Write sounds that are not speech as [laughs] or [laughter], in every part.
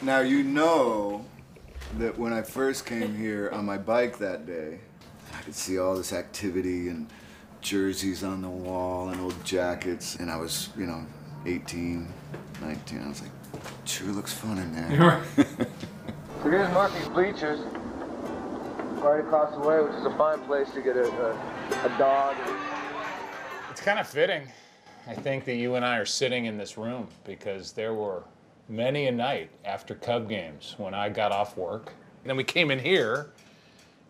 Now you know that when I first came here on my bike that day, I could see all this activity and jerseys on the wall and old jackets, and I was, you know, 18, 19. I was like, sure looks fun in there. So here's Murphy's Bleachers, right across the way, which is a fine place to get a, a, a dog. It's kind of fitting, I think, that you and I are sitting in this room because there were many a night after Cub games when I got off work. And then we came in here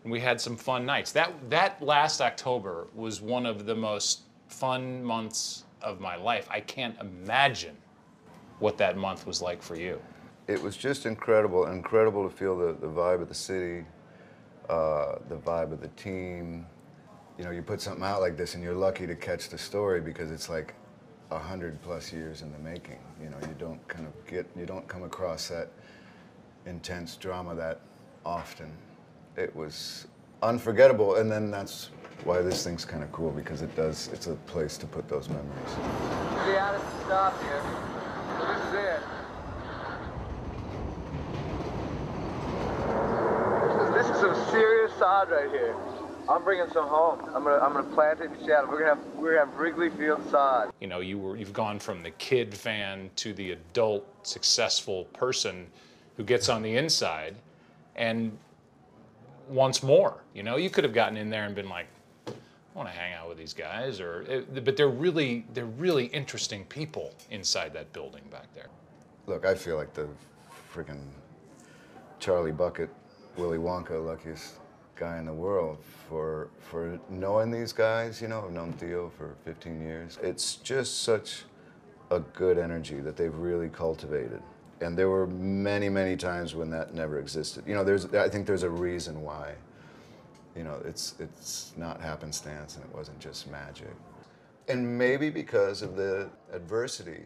and we had some fun nights. That, that last October was one of the most fun months of my life. I can't imagine what that month was like for you. it was just incredible, incredible to feel the, the vibe of the city, uh, the vibe of the team. You know, you put something out like this and you're lucky to catch the story because it's like a hundred plus years in the making. You know, you don't kind of get, you don't come across that intense drama that often. It was unforgettable, and then that's why this thing's kind of cool because it does, it's a place to put those memories. Addison stop here. This is it. This is, this is some serious sod right here. I'm bringing some home. I'm gonna I'm gonna plant it in Seattle. We're gonna have we're gonna have Wrigley Field sod. You know, you were you've gone from the kid fan to the adult successful person who gets on the inside and wants more. You know, you could have gotten in there and been like, I want to hang out with these guys, or eh, but they're really they're really interesting people inside that building back there. Look, I feel like the freaking Charlie Bucket, Willy Wonka, luckiest guy in the world for for knowing these guys. You know, I've known Theo for 15 years. It's just such a good energy that they've really cultivated. And there were many, many times when that never existed. You know, there's I think there's a reason why. You know, it's it's not happenstance and it wasn't just magic. And maybe because of the adversity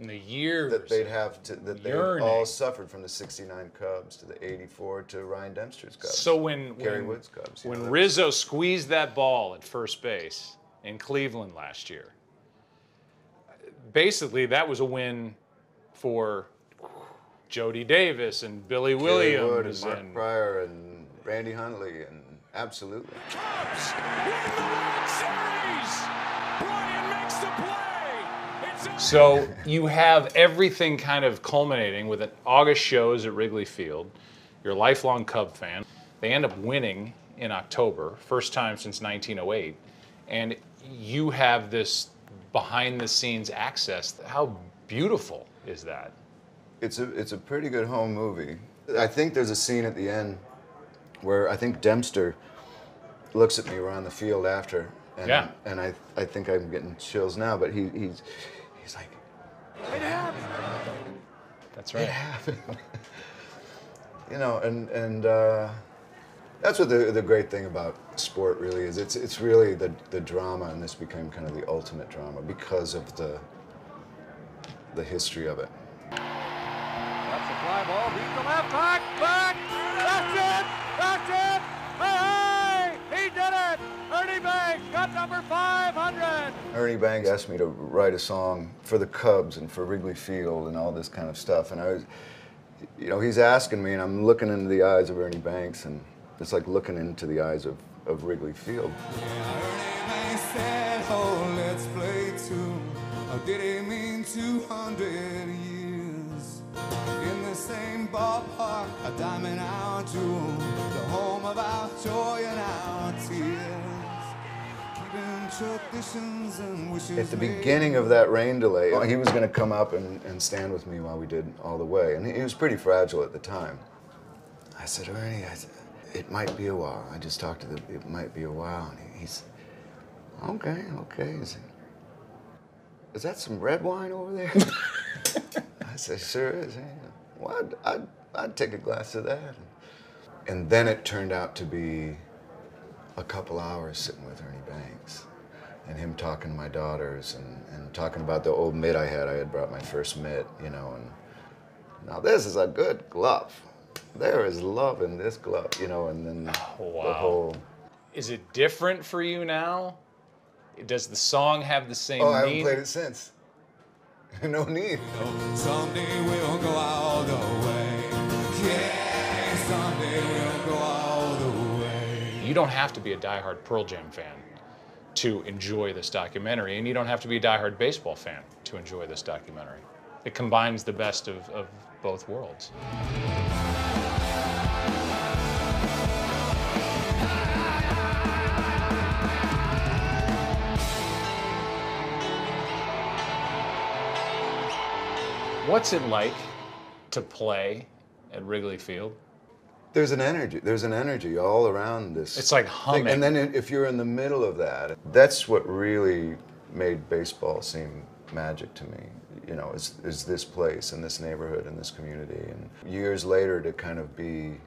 In the years that they'd have to that they Yearning. all suffered from the '69 Cubs to the '84 to Ryan Dempster's Cubs. So when Kerry when, Woods Cubs. when know, that- Rizzo squeezed that ball at first base in Cleveland last year, basically that was a win for Jody Davis and Billy Kerry Williams Wood and Mark Prior and Randy Hundley and absolutely. Cubs win the World Series. Brian So you have everything kind of culminating with an August shows at Wrigley Field. You're a lifelong Cub fan. They end up winning in October, first time since 1908, and you have this behind the scenes access. How beautiful is that? It's a it's a pretty good home movie. I think there's a scene at the end where I think Dempster looks at me around the field after, and Yeah. and I I think I'm getting chills now. But he he's he's like, It happened. That's right. It happened. [laughs] you know, and and uh, that's what the the great thing about sport really is. It's it's really the the drama, and this became kind of the ultimate drama because of the the history of it. That's a fly ball. Beat the left back. Banks number 500. Ernie Banks asked me to write a song for the Cubs and for Wrigley Field and all this kind of stuff. And I was, you know, he's asking me, and I'm looking into the eyes of Ernie Banks, and it's like looking into the eyes of, of Wrigley Field. Ernie said, oh, let's play two. Oh, did he mean 200 years? In the same ballpark, a diamond our jewel, the home of our joy and our tears. At the beginning of that rain delay, oh, he was going to come up and, and stand with me while we did all the way. And he, was pretty fragile at the time. I said, Ernie, I it might be a while. I just talked to the, it might be a while. And he, he's, okay, okay. Said, is that some red wine over there? [laughs] I said, sure is. I'd, I'd, I'd take a glass of that. And then it turned out to be a couple hours sitting with Ernie Banks and him talking to my daughters and, and talking about the old mitt I had. I had brought my first mitt, you know, and now this is a good glove. There is love in this glove, you know, and then oh, the wow. whole. Is it different for you now? Does the song have the same Oh, I haven't meaning? played it since. [laughs] no need. Someday we'll go all the way. Yeah, someday we'll go all the way. You don't have to be a diehard Pearl Jam fan to enjoy this documentary, and you don't have to be a diehard baseball fan to enjoy this documentary. It combines the best of, of both worlds. What's it like to play at Wrigley Field? There's an energy. There's an energy all around this. It's like thing. humming. And then if you're in the middle of that, that's what really made baseball seem magic to me. You know, is, is this place and this neighborhood and this community. And years later, to kind of be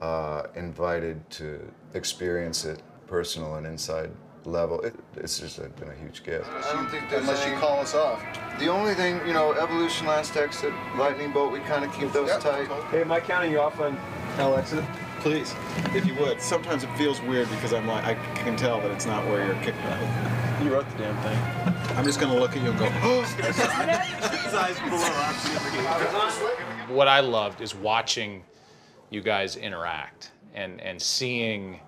uh, invited to experience it personal and inside level, it, it's just a, been a huge gift. I don't think there's Unless you call us off. The only thing, you know, Evolution last exit, Lightning Bolt, we kind of keep those Yep. tight. Hey, am I counting you off on Hell Exit? Please, if you would. Sometimes it feels weird because I'm like, I can tell that it's not where you're kicking out. You wrote the damn thing. I'm just gonna look at you and go, oh, [gasps] [laughs] His eyes below, what I loved is watching you guys interact and, and seeing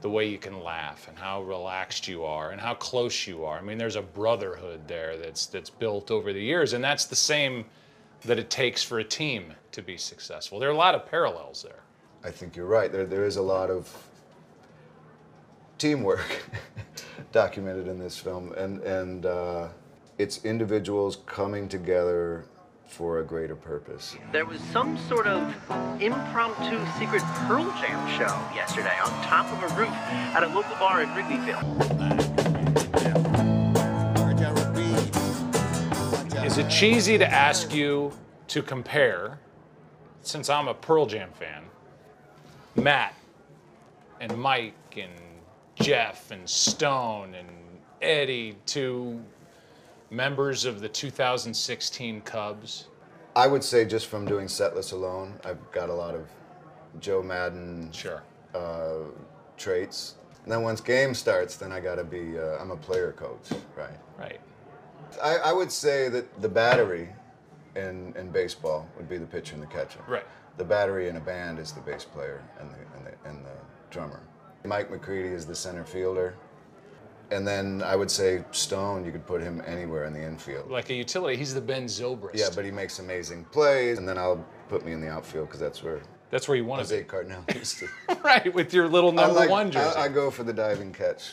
the way you can laugh and how relaxed you are and how close you are. I mean, there's a brotherhood there that's that's built over the years, and that's the same that it takes for a team to be successful. There are a lot of parallels there. I think you're right. There, there is a lot of teamwork [laughs] documented in this film, and and uh, it's individuals coming together for a greater purpose. There was some sort of impromptu secret Pearl Jam show yesterday on top of a roof at a local bar in Wrigley Is it cheesy to ask you to compare, since I'm a Pearl Jam fan, Matt and Mike and Jeff and Stone and Eddie to members of the 2016 Cubs? I would say just from doing setlist alone, I've got a lot of Joe Maddon Sure. uh, traits. And then once game starts, then I got to be. Uh, I'm a player coach, right? Right. I, I would say that the battery in, in baseball would be the pitcher and the catcher. Right. The battery in a band is the bass player and the, and the, and the drummer. Mike McCready is the center fielder. And then I would say Stone, you could put him anywhere in the infield. Like a utility, he's the Ben Zobrist. Yeah, but he makes amazing plays. And then I'll put me in the outfield because that's where that's where you want to Jose Cardenal used to. be. [laughs] right, with your little number like- one jersey. I, I go for the diving catch.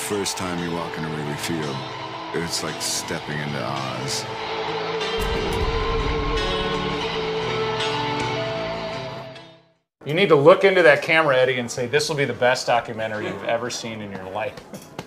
First time you walk into Wrigley Field, it's like stepping into Oz. You need to look into that camera, Eddie, and say, This will be the best documentary you've ever seen in your life. [laughs]